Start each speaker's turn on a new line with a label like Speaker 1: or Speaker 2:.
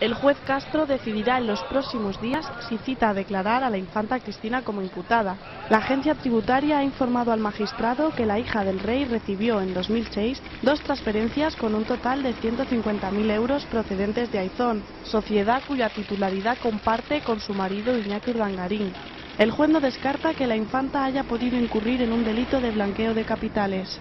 Speaker 1: El juez Castro decidirá en los próximos días si cita a declarar a la infanta Cristina como imputada. La agencia tributaria ha informado al magistrado que la hija del rey recibió en 2006 dos transferencias con un total de 150.000 euros procedentes de Aizón, sociedad cuya titularidad comparte con su marido Iñaki Urdangarín. El juez no descarta que la infanta haya podido incurrir en un delito de blanqueo de capitales.